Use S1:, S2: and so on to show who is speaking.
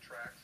S1: tracks